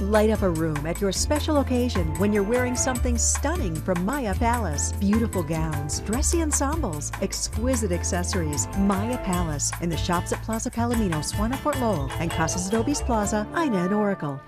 Light up a room at your special occasion when you're wearing something stunning from Maya Palace. Beautiful gowns, dressy ensembles, exquisite accessories. Maya Palace in the shops at Plaza Palomino, Swan and Fort Lowell, and Casas Adobes Plaza, Ina and Oracle.